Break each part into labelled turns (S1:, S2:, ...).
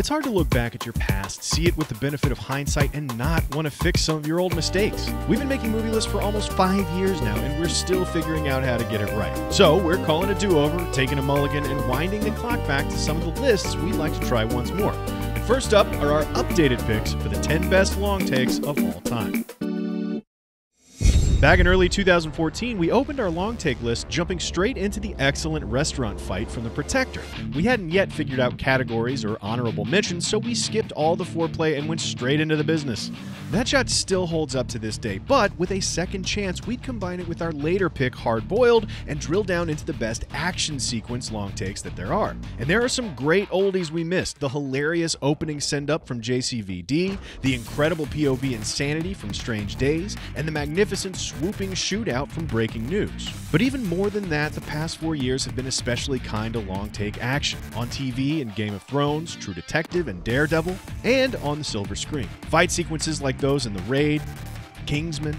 S1: It's hard to look back at your past, see it with the benefit of hindsight, and not want to fix some of your old mistakes. We've been making movie lists for almost five years now, and we're still figuring out how to get it right. So we're calling a do over, taking a mulligan, and winding the clock back to some of the lists we'd like to try once more. First up are our updated picks for the 10 best long takes of all time. Back in early 2014, we opened our long take list jumping straight into the excellent restaurant fight from The Protector. We hadn't yet figured out categories or honorable mentions, so we skipped all the foreplay and went straight into the business. That shot still holds up to this day, but with a second chance, we'd combine it with our later pick, Hard Boiled, and drill down into the best action sequence long takes that there are. And there are some great oldies we missed the hilarious opening send up from JCVD, the incredible POV insanity from Strange Days, and the magnificent swooping shootout from Breaking News. But even more than that, the past four years have been especially kind to long take action on TV in Game of Thrones, True Detective, and Daredevil, and on the silver screen. Fight sequences like those in The Raid, Kingsman,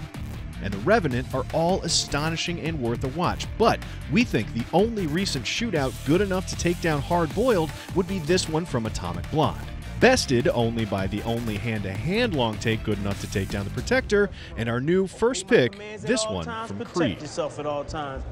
S1: and The Revenant are all astonishing and worth a watch. But we think the only recent shootout good enough to take down Hard Boiled would be this one from Atomic Blonde bested only by the only hand to hand long take good enough to take down the Protector, and our new first pick, this one from Creed.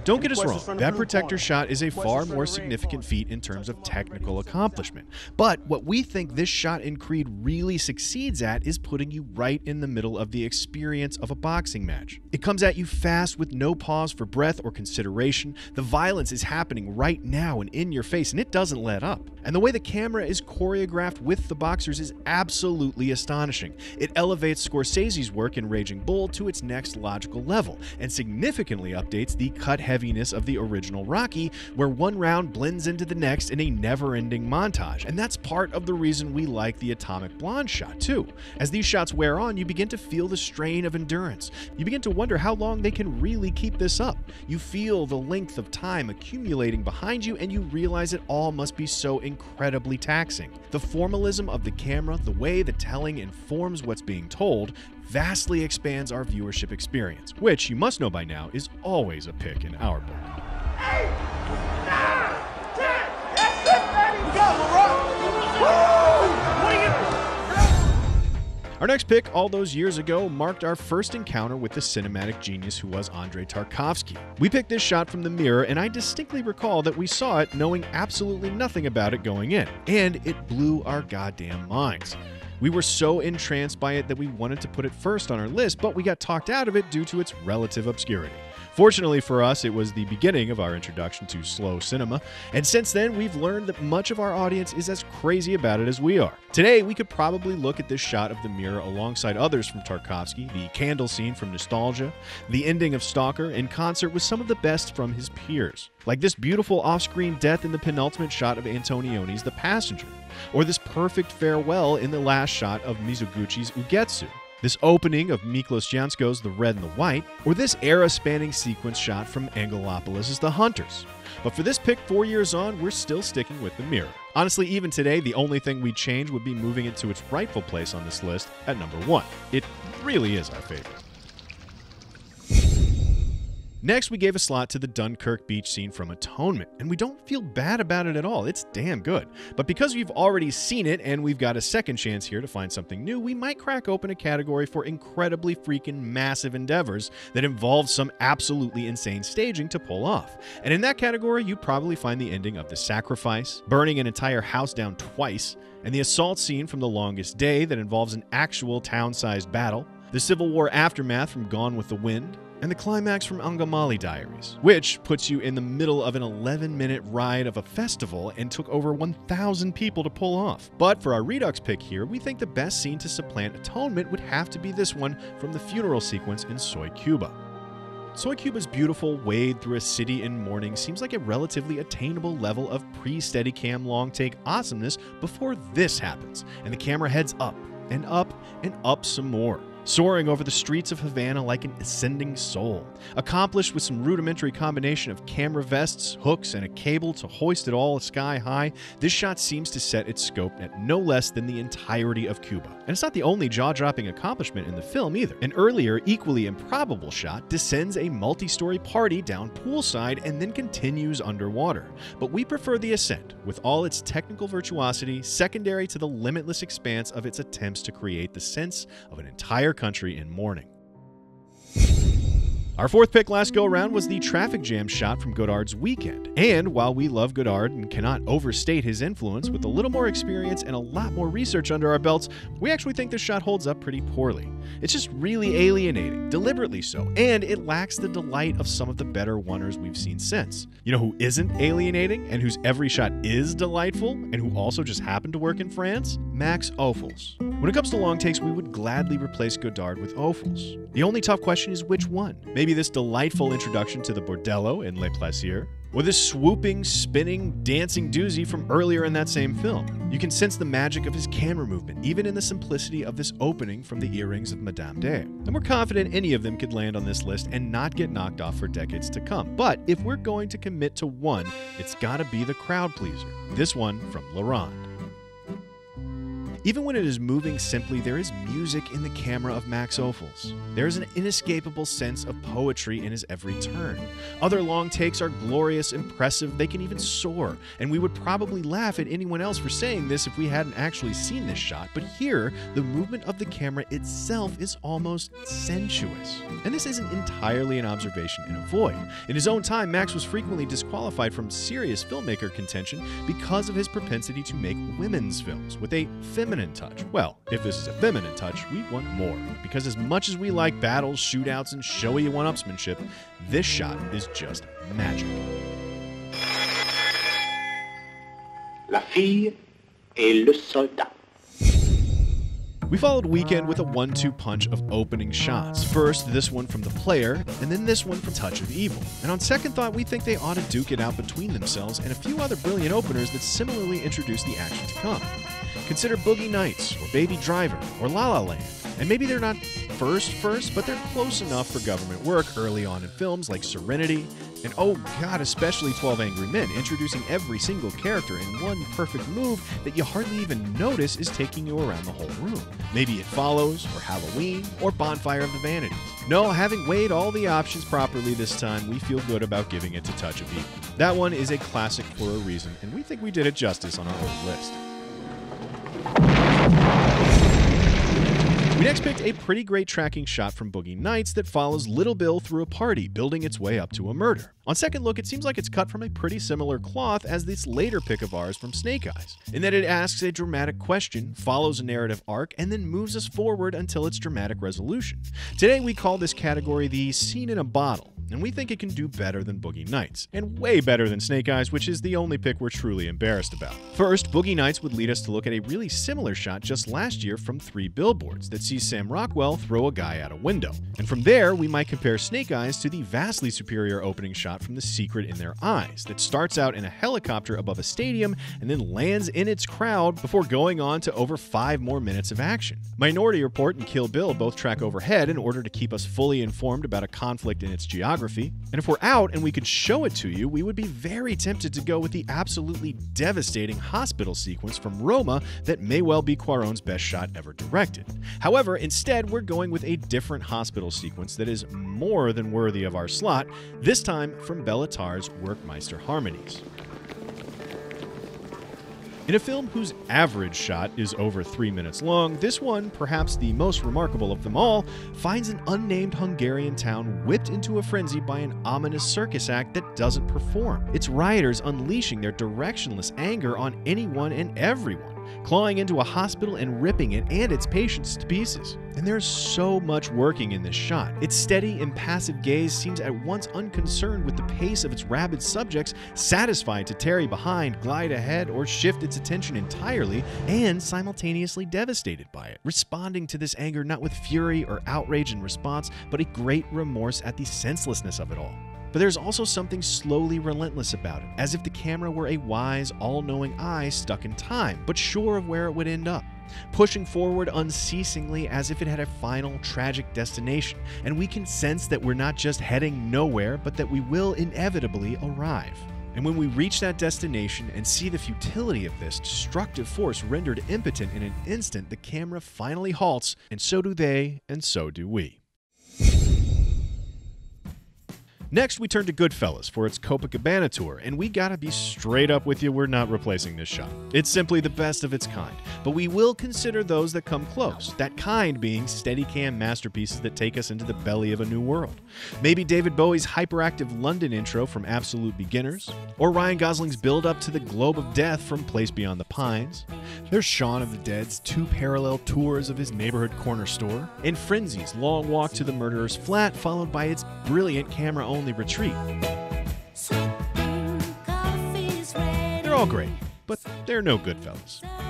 S1: Don't get us wrong, that Protector shot is a far more significant feat in terms of technical accomplishment. But what we think this shot in Creed really succeeds at is putting you right in the middle of the experience of a boxing match. It comes at you fast with no pause for breath or consideration. The violence is happening right now and in your face, and it doesn't let up. And the way the camera is choreographed with the boxers is absolutely astonishing. It elevates Scorsese's work in Raging Bull to its next logical level, and significantly updates the cut heaviness of the original Rocky, where one round blends into the next in a never ending montage. And that's part of the reason we like the Atomic Blonde shot, too. As these shots wear on, you begin to feel the strain of endurance. You begin to wonder how long they can really keep this up. You feel the length of time accumulating behind you, and you realize it all must be so incredibly taxing. The formalism of the camera, the way the telling informs what's being told, vastly expands our viewership experience, which you must know by now is always a pick in our book. Our next pick, all those years ago, marked our first encounter with the cinematic genius who was Andrei Tarkovsky. We picked this shot from the mirror, and I distinctly recall that we saw it knowing absolutely nothing about it going in, and it blew our goddamn minds. We were so entranced by it that we wanted to put it first on our list, but we got talked out of it due to its relative obscurity. Fortunately for us, it was the beginning of our introduction to slow cinema, and since then, we've learned that much of our audience is as crazy about it as we are. Today, we could probably look at this shot of the mirror alongside others from Tarkovsky, the candle scene from Nostalgia, the ending of Stalker, in concert with some of the best from his peers. Like this beautiful off screen death in the penultimate shot of Antonioni's The Passenger, or this perfect farewell in the last shot of Mizoguchi's Ugetsu this opening of Miklos Jancsó's The Red and the White, or this era spanning sequence shot from Angelopoulos' The Hunters. But for this pick four years on, we're still sticking with The Mirror. Honestly, even today, the only thing we'd change would be moving it to its rightful place on this list at number one. It really is our favorite. Next, we gave a slot to the Dunkirk beach scene from Atonement, and we don't feel bad about it at all. It's damn good. But because we've already seen it and we've got a second chance here to find something new, we might crack open a category for incredibly freaking massive endeavors that involve some absolutely insane staging to pull off. And in that category, you probably find the ending of The Sacrifice, burning an entire house down twice, and the assault scene from The Longest Day that involves an actual town sized battle, the Civil War aftermath from Gone with the Wind, and the climax from Angamaly Diaries, which puts you in the middle of an 11 minute ride of a festival and took over 1,000 people to pull off. But for our Redux pick here, we think the best scene to supplant Atonement would have to be this one from the funeral sequence in Soy Cuba. Soy Cuba's beautiful wade through a city in mourning seems like a relatively attainable level of pre Steadicam long take awesomeness before this happens, and the camera heads up and up and up some more. Soaring over the streets of Havana like an ascending soul. Accomplished with some rudimentary combination of camera vests, hooks, and a cable to hoist it all sky high, this shot seems to set its scope at no less than the entirety of Cuba. And it's not the only jaw dropping accomplishment in the film either. An earlier, equally improbable shot descends a multi story party down poolside and then continues underwater. But we prefer the ascent, with all its technical virtuosity, secondary to the limitless expanse of its attempts to create the sense of an entire country in mourning. Our fourth pick last go around was the traffic jam shot from Godard's Weekend. And while we love Godard and cannot overstate his influence, with a little more experience and a lot more research under our belts, we actually think this shot holds up pretty poorly. It's just really alienating, deliberately so, and it lacks the delight of some of the better oneers we've seen since. You know who isn't alienating and whose every shot is delightful and who also just happened to work in France? Max Ophuls. When it comes to long takes, we would gladly replace Godard with Ophuls. The only tough question is which one? Maybe this delightful introduction to the bordello in Les Plaisirs, or this swooping, spinning, dancing doozy from earlier in that same film. You can sense the magic of his camera movement, even in the simplicity of this opening from the earrings of Madame D. And we're confident any of them could land on this list and not get knocked off for decades to come. But if we're going to commit to one, it's gotta be the crowd pleaser. This one from La Ronde. Even when it is moving simply, there is music in the camera of Max Ophuls. There is an inescapable sense of poetry in his every turn. Other long takes are glorious, impressive, they can even soar, and we would probably laugh at anyone else for saying this if we hadn't actually seen this shot, but here, the movement of the camera itself is almost sensuous. And this isn't entirely an observation in a void. In his own time, Max was frequently disqualified from serious filmmaker contention because of his propensity to make women's films with a feminine feminine touch. Well, if this is a feminine touch, we want more. Because as much as we like battles, shootouts, and showy one upsmanship, this shot is just magic.
S2: La fille et le soldat.
S1: We followed Weekend with a one two punch of opening shots. First, this one from the player, and then this one from Touch of Evil. And on second thought, we think they ought to duke it out between themselves and a few other brilliant openers that similarly introduce the action to come. Consider Boogie Nights, or Baby Driver, or La La Land. And maybe they're not first first, but they're close enough for government work early on in films like Serenity, and oh god, especially 12 Angry Men, introducing every single character in one perfect move that you hardly even notice is taking you around the whole room. Maybe It Follows, or Halloween, or Bonfire of the Vanities. No, having weighed all the options properly this time, we feel good about giving it to Touch of Evil. That one is a classic for a reason, and we think we did it justice on our old list. We next picked a pretty great tracking shot from Boogie Nights that follows Little Bill through a party, building its way up to a murder. On second look, it seems like it's cut from a pretty similar cloth as this later pick of ours from Snake Eyes, in that it asks a dramatic question, follows a narrative arc, and then moves us forward until its dramatic resolution. Today, we call this category the scene in a bottle and we think it can do better than Boogie Nights, and way better than Snake Eyes, which is the only pick we're truly embarrassed about. First, Boogie Nights would lead us to look at a really similar shot just last year from Three Billboards that sees Sam Rockwell throw a guy out a window. And from there, we might compare Snake Eyes to the vastly superior opening shot from The Secret in Their Eyes that starts out in a helicopter above a stadium and then lands in its crowd before going on to over five more minutes of action. Minority Report and Kill Bill both track overhead in order to keep us fully informed about a conflict in its geography and if we're out and we could show it to you, we would be very tempted to go with the absolutely devastating hospital sequence from Roma that may well be Cuarón's best shot ever directed. However, instead, we're going with a different hospital sequence that is more than worthy of our slot, this time from Béla Tarr's Werckmeister Harmonies. In a film whose average shot is over three minutes long, this one, perhaps the most remarkable of them all, finds an unnamed Hungarian town whipped into a frenzy by an ominous circus act that doesn't perform. Its rioters unleashing their directionless anger on anyone and everyone clawing into a hospital and ripping it and its patients to pieces. And there's so much working in this shot. Its steady, impassive gaze seems at once unconcerned with the pace of its rabid subjects, satisfied to tarry behind, glide ahead, or shift its attention entirely, and simultaneously devastated by it, responding to this anger not with fury or outrage in response, but a great remorse at the senselessness of it all. But there's also something slowly relentless about it, as if the camera were a wise, all knowing eye stuck in time, but sure of where it would end up. pushing forward unceasingly as if it had a final tragic destination, and we can sense that we're not just heading nowhere, but that we will inevitably arrive. And when we reach that destination and see the futility of this destructive force rendered impotent in an instant, the camera finally halts, and so do they, and so do we. Next, we turn to Goodfellas for its Copacabana tour, and we gotta be straight up with you, we're not replacing this shot. It's simply the best of its kind, but we will consider those that come close, that kind being Steadicam masterpieces that take us into the belly of a new world. Maybe David Bowie's hyperactive London intro from Absolute Beginners, or Ryan Gosling's build up to the Globe of Death from Place Beyond the Pines. There's Shaun of the Dead's two parallel tours of his neighborhood corner store, and Frenzy's long walk to the murderer's flat, followed by its brilliant camera only retreat. They're all great, but they're no Goodfellas.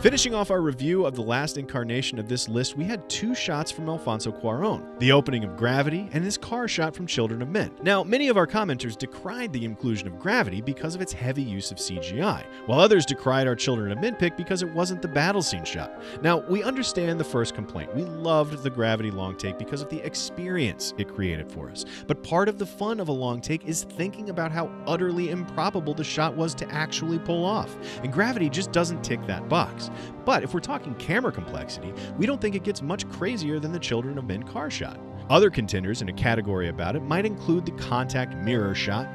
S1: Finishing off our review of the last incarnation of this list, we had two shots from Alfonso Cuaron the opening of Gravity and his car shot from Children of Men. Now, many of our commenters decried the inclusion of Gravity because of its heavy use of CGI, while others decried our Children of Men pick because it wasn't the battle scene shot. Now, we understand the first complaint. We loved the Gravity long take because of the experience it created for us. But part of the fun of a long take is thinking about how utterly improbable the shot was to actually pull off. And Gravity just doesn't tick that box. But if we're talking camera complexity, we don't think it gets much crazier than the Children of Men car shot. Other contenders in a category about it might include the contact mirror shot.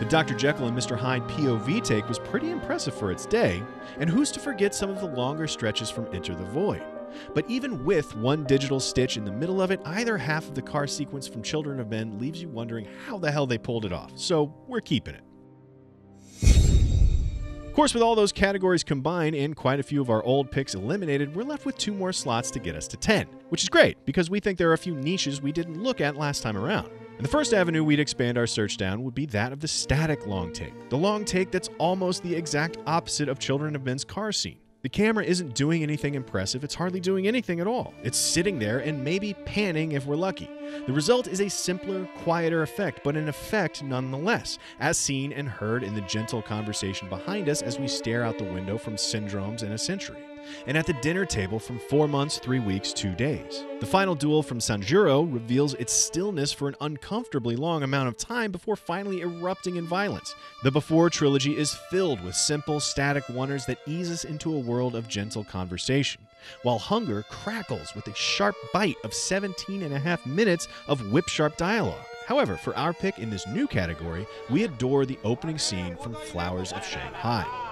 S1: The Dr. Jekyll and Mr. Hyde POV take was pretty impressive for its day, and who's to forget some of the longer stretches from Enter the Void? But even with one digital stitch in the middle of it, either half of the car sequence from Children of Men leaves you wondering how the hell they pulled it off, so we're keeping it. Of course, with all those categories combined and quite a few of our old picks eliminated, we're left with two more slots to get us to 10, which is great because we think there are a few niches we didn't look at last time around. And the first avenue we'd expand our search down would be that of the static long take, the long take that's almost the exact opposite of Children of Men's car scene. The camera isn't doing anything impressive, it's hardly doing anything at all. It's sitting there and maybe panning if we're lucky. The result is a simpler, quieter effect, but an effect nonetheless, as seen and heard in the gentle conversation behind us as we stare out the window from Syndromes in a Century and at the dinner table from four months, three weeks, two days. The final duel from Sanjuro reveals its stillness for an uncomfortably long amount of time before finally erupting in violence. The Before trilogy is filled with simple, static wonders that ease us into a world of gentle conversation, while Hunger crackles with a sharp bite of 17 and a half minutes of whip sharp dialogue. However, for our pick in this new category, we adore the opening scene from Flowers of Shanghai.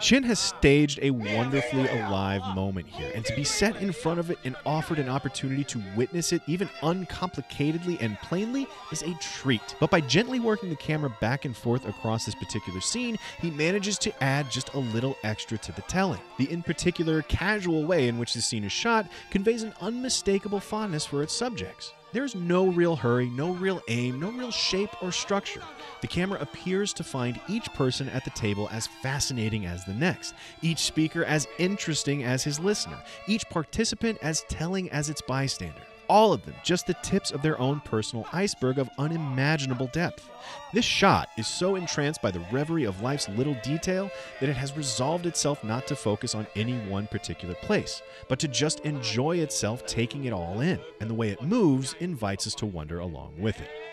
S1: Shin has staged a wonderfully alive moment here, and to be set in front of it and offered an opportunity to witness it even uncomplicatedly and plainly is a treat. But by gently working the camera back and forth across this particular scene, he manages to add just a little extra to the telling. The in particular casual way in which the scene is shot conveys an unmistakable fondness for its subjects. There's no real hurry, no real aim, no real shape or structure. The camera appears to find each person at the table as fascinating as the next, each speaker as interesting as his listener, each participant as telling as its bystander all of them just the tips of their own personal iceberg of unimaginable depth. This shot is so entranced by the reverie of life's little detail that it has resolved itself not to focus on any one particular place, but to just enjoy itself taking it all in, and the way it moves invites us to wonder along with it.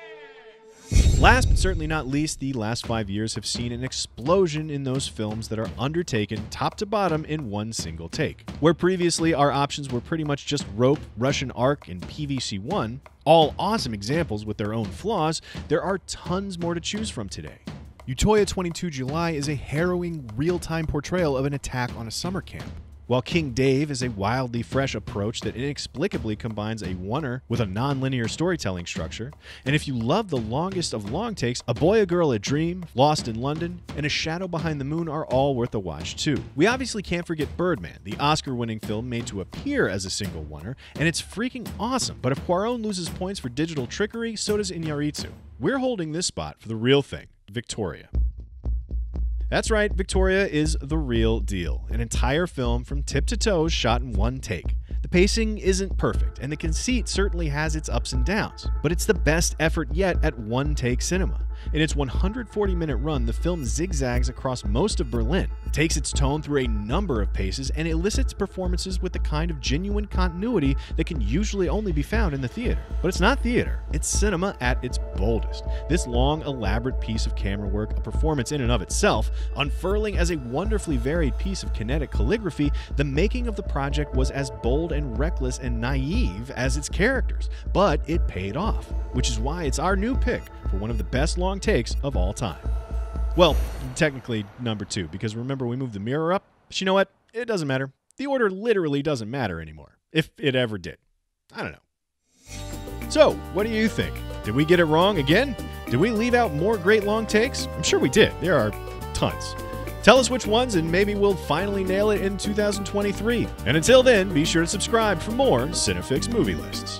S1: Last but certainly not least, the last five years have seen an explosion in those films that are undertaken top to bottom in one single take. Where previously our options were pretty much just Rope, Russian Ark, and PVC 1, all awesome examples with their own flaws, there are tons more to choose from today. Utoya 22 July is a harrowing, real time portrayal of an attack on a summer camp while King Dave is a wildly fresh approach that inexplicably combines a oneer with a non-linear storytelling structure. And if you love the longest of long takes, A Boy, a Girl, a Dream, Lost in London, and A Shadow Behind the Moon are all worth a watch too. We obviously can't forget Birdman, the Oscar-winning film made to appear as a single oneer, and it's freaking awesome. But if Cuarón loses points for digital trickery, so does Iñárritu. We're holding this spot for the real thing, Victoria. That's right, Victoria is the real deal. An entire film from tip to toe shot in one take. The pacing isn't perfect, and the conceit certainly has its ups and downs, but it's the best effort yet at one take cinema. In its 140 minute run, the film zigzags across most of Berlin, takes its tone through a number of paces, and elicits performances with the kind of genuine continuity that can usually only be found in the theater. But it's not theater, it's cinema at its boldest. This long, elaborate piece of camera work, a performance in and of itself, unfurling as a wonderfully varied piece of kinetic calligraphy, the making of the project was as bold and reckless and naive as its characters. But it paid off, which is why it's our new pick for one of the best long takes of all time. Well, technically number two, because remember we moved the mirror up? But you know what? It doesn't matter. The order literally doesn't matter anymore, if it ever did. I don't know. So, what do you think? Did we get it wrong again? Did we leave out more great long takes? I'm sure we did. There are tons. Tell us which ones, and maybe we'll finally nail it in 2023. And until then, be sure to subscribe for more Cinefix movie lists.